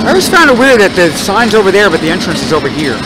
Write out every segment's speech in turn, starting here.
I always found it weird that the sign's over there, but the entrance is over here.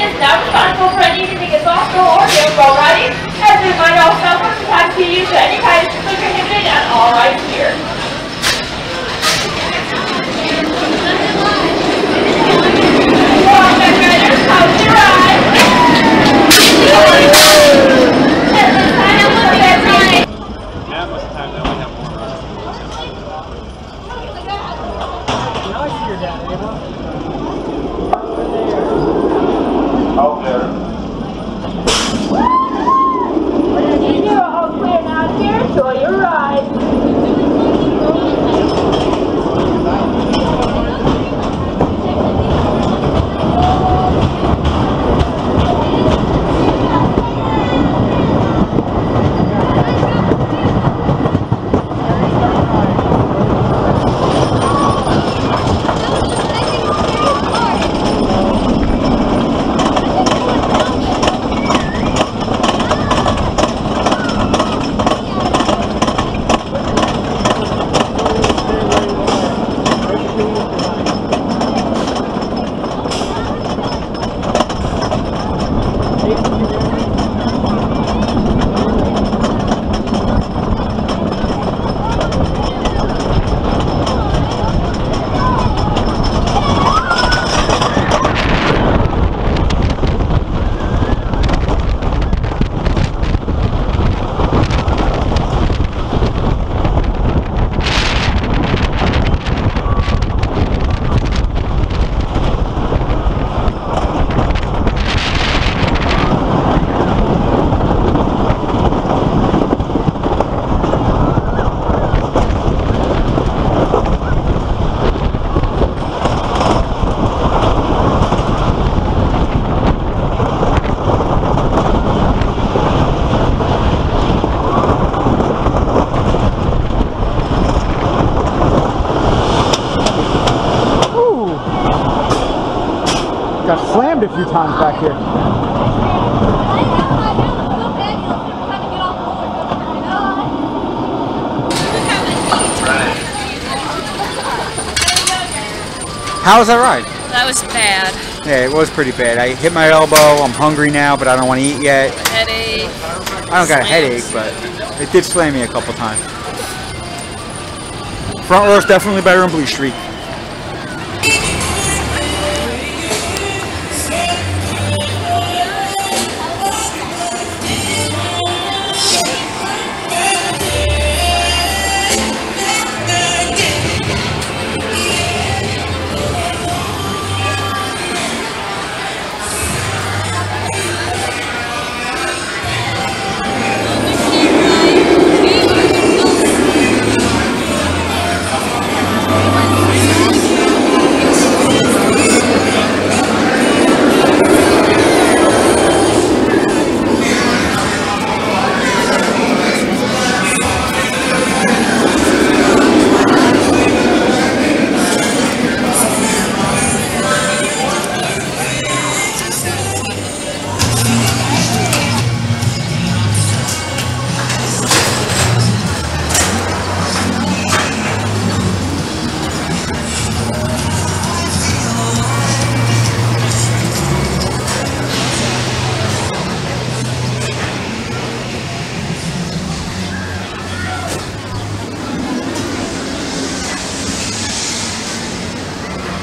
is now responsible for anything that gets lost or damaged while riding. As a reminder, all cell phones and taxis be used at any time is prohibited and all rides here. Out there. You're all clear now, dear. Enjoy your ride. Ooh. Got slammed a few times back here. How was that ride? That was bad. Yeah, it was pretty bad. I hit my elbow. I'm hungry now, but I don't want to eat yet. Headache. I don't got a headache, but it did slam me a couple times. Front row is definitely better than Blue Streak.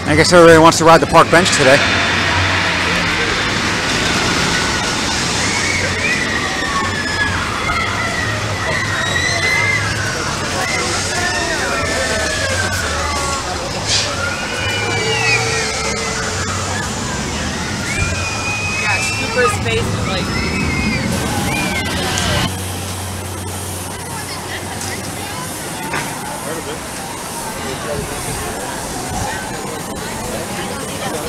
I guess everybody wants to ride the park bench today.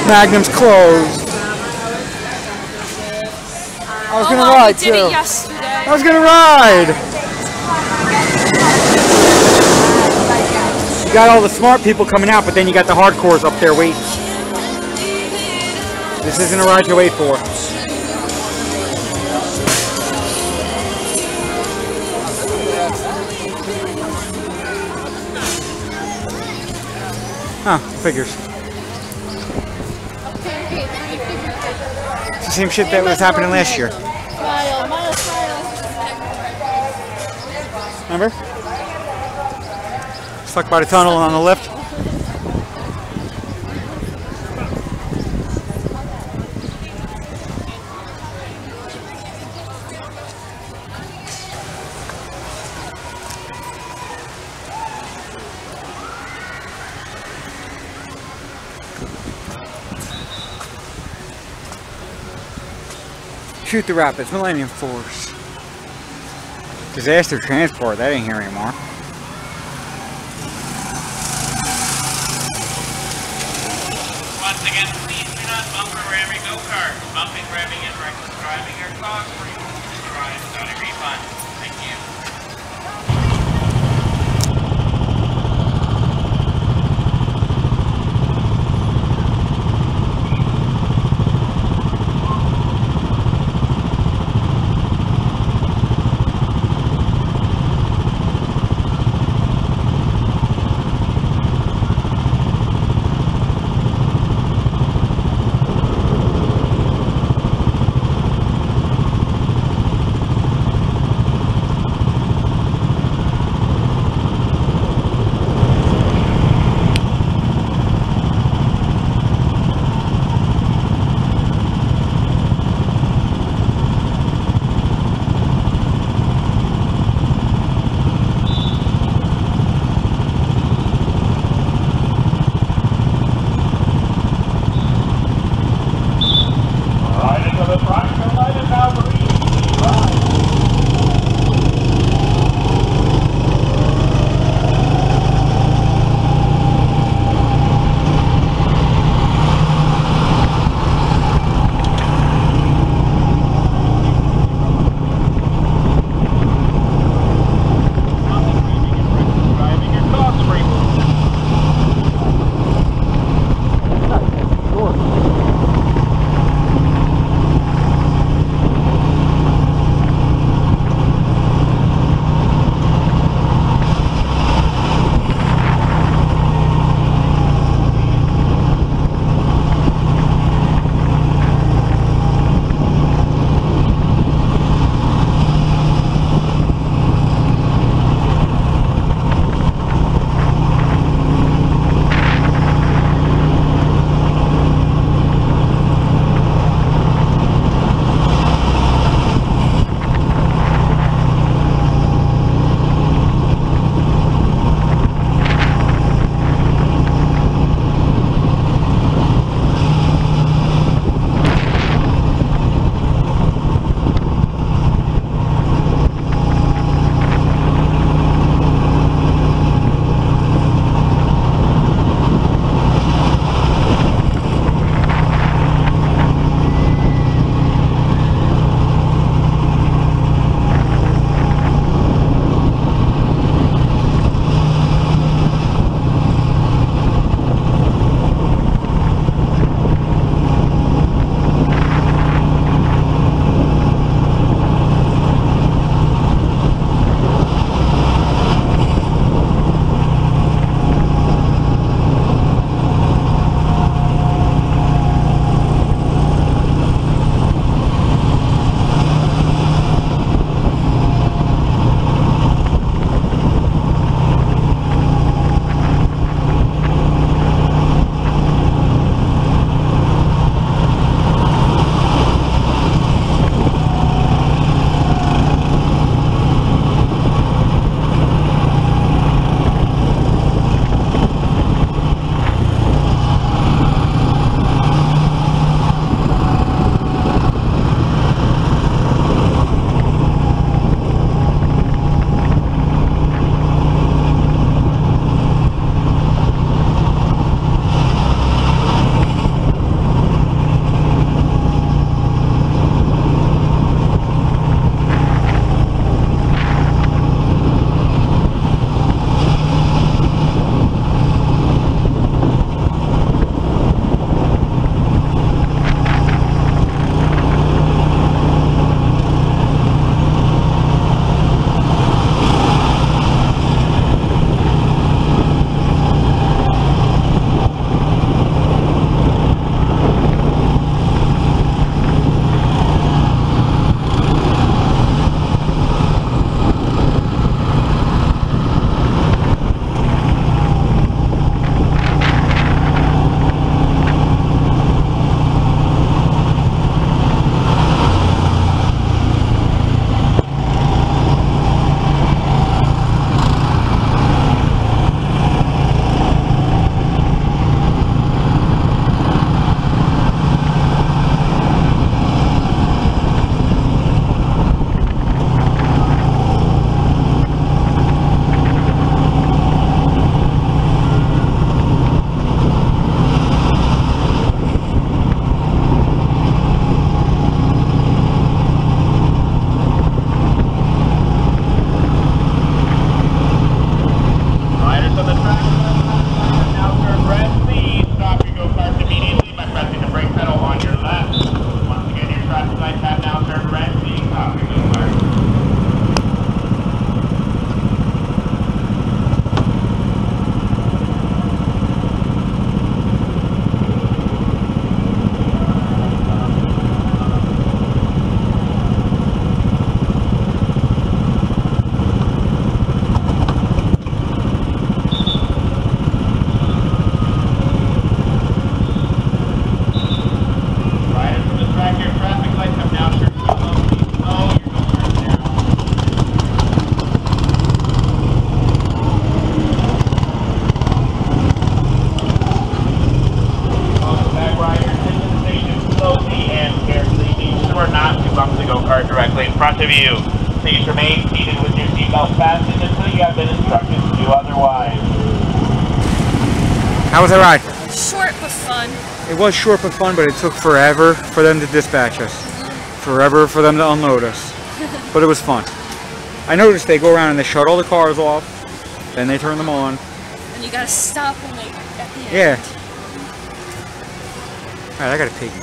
like Magnum's closed. I was gonna oh, ride too. I was gonna ride. You got all the smart people coming out, but then you got the hardcores up there waiting. This isn't a ride to wait for. Huh, figures. It's the same shit that was happening last year. Remember? Stuck by the tunnel on the left. Shoot the Rapids, Millennium Force. Disaster transport, that ain't here anymore. Once again, please do not bumper ram your go-kart. Bumping, ramming, and reckless driving are cause for you to drive without a refund. Front. Please remain seated with your seatbelt fastened until you have been instructed to do otherwise. How was that ride? Short but fun. It was short but fun, but it took forever for them to dispatch us. Forever for them to unload us. But it was fun. I noticed they go around and they shut all the cars off, then they turn them on. And you gotta stop when they at the end. Yeah. Alright, I gotta pee.